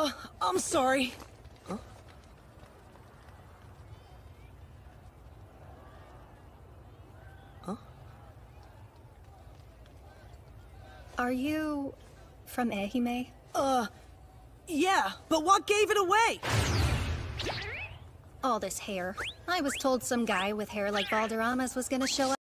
Uh, I'm sorry. Huh? Huh? Are you from Ehime? Uh, yeah, but what gave it away? All this hair. I was told some guy with hair like Valderrama's was gonna show up.